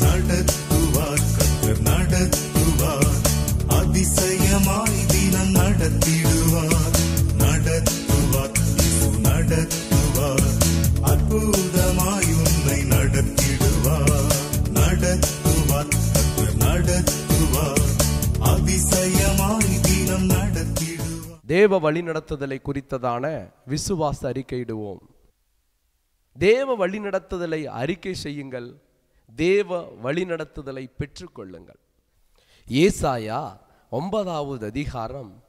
நடத்துவார் கர்த்தர் நடத்துவார். அதிசயமாய் தினம் நடத்திடுவார். நடத்துவார் நடத்துவார். அற்புதமாய் உன்னை நடத்திடுவார். நடத்துவார் கர்த்தர் நடத்துவார். அதிசயமாய் தினம் நடத்திடுவார். தேவ வழிநடத்துதலை குறித்ததான விசுவாச அறிக்கையிடுவோம். தேவ வழிநடத்துதலை அறிக்கை செய்யுங்கள். தேவ வழிநடத்துதலை பெற்றுக்கொள்ளுங்கள். ஏசாயா ஒன்பதாவது அதிகாரம்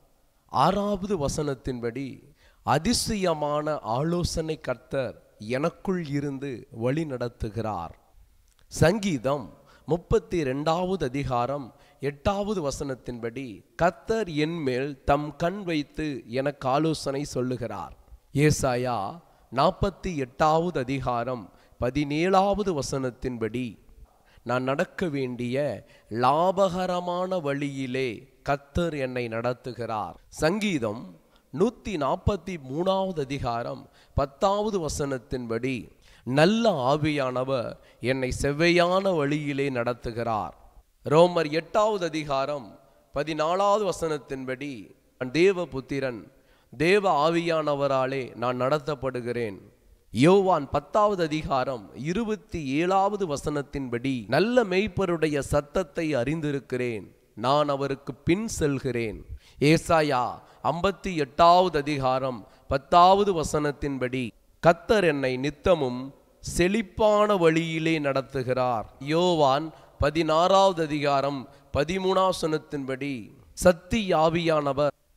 ஆறாவது வசனத்தின்படி அதிசயமான ஆலோசனை கர்த்தர் எனக்குள் இருந்து வழி நடத்துகிறார். சங்கீதம் முப்பத்தி ரெண்டாவது அதிகாரம் எட்டாவது வசனத்தின்படி கர்த்தர் என்மேல் தம் கண் வைத்து எனக்கு ஆலோசனை சொல்லுகிறார். ஏசாயா நாற்பத்தி எட்டாவது அதிகாரம் பதினேழாவது வசனத்தின்படி நான் நடக்க வேண்டிய லாபகரமான வழியிலே கத்தர் என்னை நடத்துகிறார். சங்கீதம் நூத்தி நாற்பத்தி மூணாவது அதிகாரம் பத்தாவது வசனத்தின்படி நல்ல ஆவியானவர் என்னை செவ்வையான வழியிலே நடத்துகிறார். ரோமர் எட்டாவது அதிகாரம் பதினாலாவது வசனத்தின்படி நான் தேவபுத்திரன் தேவ ஆவியானவராலே நான் நடத்தப்படுகிறேன். யோவான் பத்தாவது அதிகாரம் இருபத்தி ஏழாவது வசனத்தின்படி நல்ல மெய்ப்பருடைய சத்தத்தை அறிந்திருக்கிறேன் நான் அவருக்கு பின் செல்கிறேன். ஏசாயா ஐம்பத்தி எட்டாவது அதிகாரம் பத்தாவது வசனத்தின்படி கத்தர் என்னை நித்தமும் செழிப்பான வழியிலே நடத்துகிறார். யோவான் பதினாறாவது அதிகாரம் பதிமூணாசனத்தின்படி சத்தி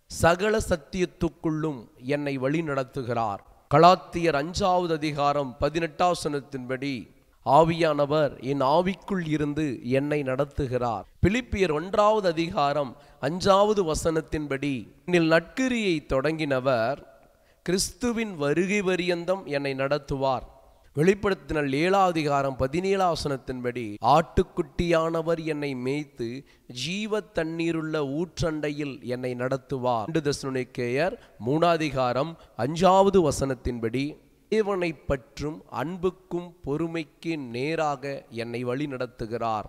சகல சத்தியத்துக்குள்ளும் என்னை வழி நடத்துகிறார் கலாத்தியர் அஞ்சாவது அதிகாரம் பதினெட்டாவசனத்தின்படி ஆவியானவர் என் ஆவிக்குள் இருந்து என்னை நடத்துகிறார். பிலிப்பியர் ஒன்றாவது அதிகாரம் அஞ்சாவது வசனத்தின்படி என்னில் நட்கிரியை தொடங்கினவர் கிறிஸ்துவின் வருகை வரியந்தம் என்னை நடத்துவார். வெளிப்படுத்தினல் ஏழாவது அதிகாரம் ஆட்டுக்குட்டியானவர் என்னை மேய்த்து ஜீவ தண்ணீருள்ள ஊற்றண்டையில் என்னை நடத்துவார். ரெண்டு மூணாதிகாரம் அஞ்சாவது வசனத்தின்படி தேவனை பற்றும் அன்புக்கும் பொறுமைக்கு நேராக என்னை வழி நடத்துகிறார்.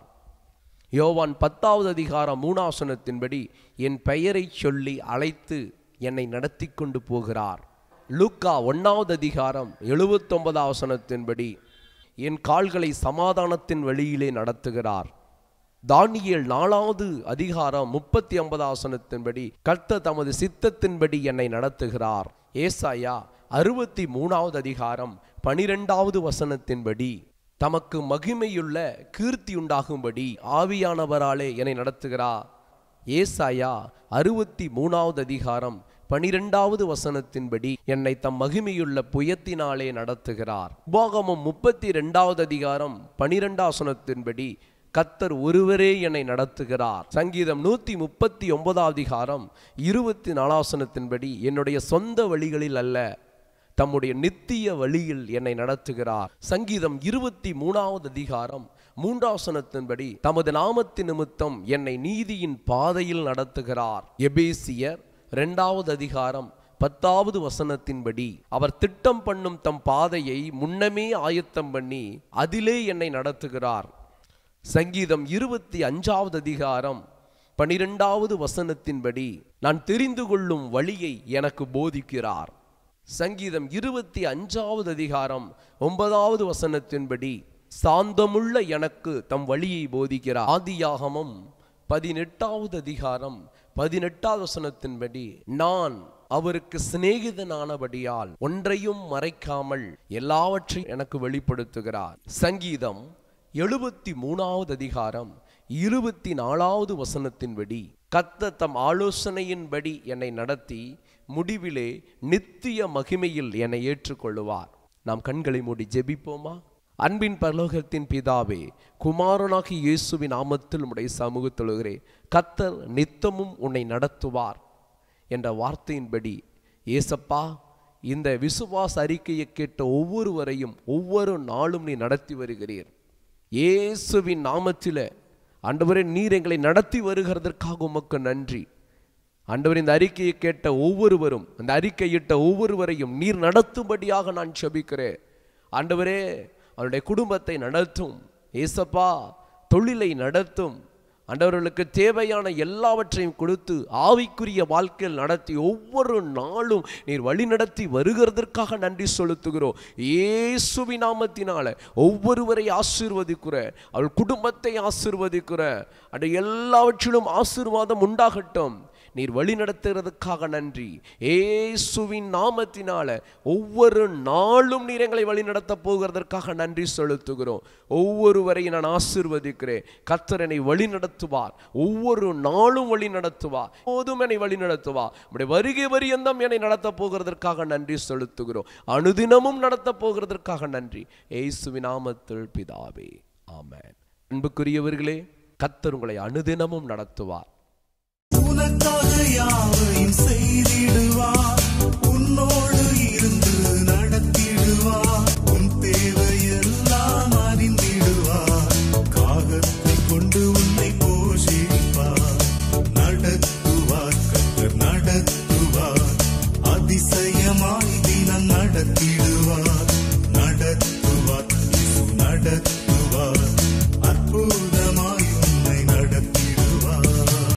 யோவான் பத்தாவது அதிகாரம் மூணாசனத்தின்படி என் பெயரை சொல்லி அழைத்து என்னை நடத்தி கொண்டு போகிறார். லூக்கா ஒன்னாவது அதிகாரம் எழுபத்தொன்பதாம் வசனத்தின்படி என் கால்களை சமாதானத்தின் வழியிலே நடத்துகிறார். தானியல் நாலாவது அதிகாரம் முப்பத்தி ஒன்பதாம் வசனத்தின்படி கர்த்த தமது சித்தத்தின்படி என்னை நடத்துகிறார். ஏசாயா அறுபத்தி மூணாவது அதிகாரம் பனிரெண்டாவது வசனத்தின்படி தமக்கு மகிமையுள்ள கீர்த்தி உண்டாகும்படி ஆவியானவராலே என்னை நடத்துகிறார். ஏசாயா அறுபத்தி மூணாவது அதிகாரம் பனிரெண்டாவது வசனத்தின்படி என்னை தம் மகிமையுள்ள புயத்தினாலே நடத்துகிறார். உபாகமம் முப்பத்தி ரெண்டாவது அதிகாரம் பனிரெண்டாம் வசனத்தின்படி கத்தர் ஒருவரே என்னை நடத்துகிறார். சங்கீதம் நூத்தி முப்பத்தி ஒன்பதாவது அதிகாரம் இருபத்தி நாலாசனத்தின்படி என்னுடைய சொந்த வழிகளில் அல்ல தம்முடைய நித்திய வழியில் என்னை நடத்துகிறார். சங்கீதம் இருபத்தி மூணாவது அதிகாரம் மூன்றாசனத்தின்படி தமது நாமத்தின் நிமித்தம் என்னை நீதியின் பாதையில் நடத்துகிறார். எபேசியர் ரெண்டாவது அதிகாரம் பத்தாவது வசனத்தின்படி அவர் திட்டம் பண்ணும் தம் பாதையை முன்னமே ஆயத்தம் பண்ணி அதிலே என்னை நடத்துகிறார். சங்கீதம் இருபத்தி அஞ்சாவது அதிகாரம் பனிரெண்டாவது வசனத்தின்படி நான் தெரிந்து கொள்ளும் வழியை எனக்கு போதிக்கிறார். சங்கீதம் இருபத்தி அஞ்சாவது அதிகாரம் ஒன்பதாவது வசனத்தின்படி சாந்தமுள்ள எனக்கு தம் வழியை போதிக்கிறார். ஆதியாகமம் பதினெட்டாவது அதிகாரம் பதினெட்டாவது வசனத்தின்படி நான் அவருக்கு சிநேகிதனானபடியால் ஒன்றையும் மறைக்காமல் எல்லாவற்றையும் எனக்கு வெளிப்படுத்துகிறார். சங்கீதம் எழுபத்தி மூணாவது அதிகாரம் இருபத்தி நாலாவது வசனத்தின்படி கத்த தம் ஆலோசனையின்படி என்னை நடத்தி முடிவிலே நித்திய மகிமையில் என்னை ஏற்றுக்கொள்ளுவார். நாம் கண்களை மூடி ஜெபிப்போமா? அன்பின் பரலோகத்தின் பிதாவே குமாரனாகி இயேசுவின் நாமத்தில் உடைய சமூகத்தொழுகிறே கத்தர் நித்தமும் உன்னை நடத்துவார் என்ற வார்த்தையின்படி ஏசப்பா இந்த விசுவாச அறிக்கையை கேட்ட ஒவ்வொருவரையும் ஒவ்வொரு நாளும் நீ நடத்தி வருகிறீர். இயேசுவின் நாமத்தில் ஆண்டவரே நீர் எங்களை நடத்தி வருகிறதற்காக உமக்கு நன்றி. ஆண்டவர் இந்த அறிக்கையை கேட்ட ஒவ்வொருவரும் அந்த அறிக்கையிட்ட ஒவ்வொருவரையும் நீர் நடத்தும்படியாக நான் செபிக்கிறேன். ஆண்டவரே அவருடைய குடும்பத்தை நடத்தும். ஏசப்பா தொழிலை நடத்தும். அண்டவர்களுக்கு தேவையான எல்லாவற்றையும் கொடுத்து ஆவிக்குரிய வாழ்க்கையில் நடத்தி ஒவ்வொரு நாளும் நீர் வழி நடத்தி வருகிறதற்காக நன்றி செலுத்துகிறோம். ஏசுவி நாமத்தினால ஒவ்வொருவரை ஆசீர்வதிக்கிற அவள் குடும்பத்தை ஆசீர்வதிக்கிற அட எல்லாவற்றிலும் ஆசீர்வாதம் உண்டாகட்டும். நீர் வழி நடத்துகிறதுக்காக நன்றி. ஏசுவின் நாமத்தினால ஒவ்வொரு நாளும் நீர் எங்களை வழி நடத்த போகிறதற்காக நன்றி செலுத்துகிறோம். ஒவ்வொருவரையும் நான் ஆசிர்வதிக்கிறேன். கத்தரனை என்னை வழி நடத்துவார் ஒவ்வொரு நாளும் வழி நடத்துவார் போதும் என்னை வழி நடத்துவார் நம்முடைய வருகை வரியந்தம் என்னை நடத்த போகிறதற்காக நன்றி செலுத்துகிறோம். அனுதினமும் நடத்த போகிறதற்காக நன்றி. ஏசுவின் நாமத்தில் பிதாவே. ஆமேன். அன்புக்குரியவர்களே கத்தர் உங்களை அனுதினமும் நடத்துவார். நடத்துவார் அதிசயமாய் தினம் நடத்திடுவார்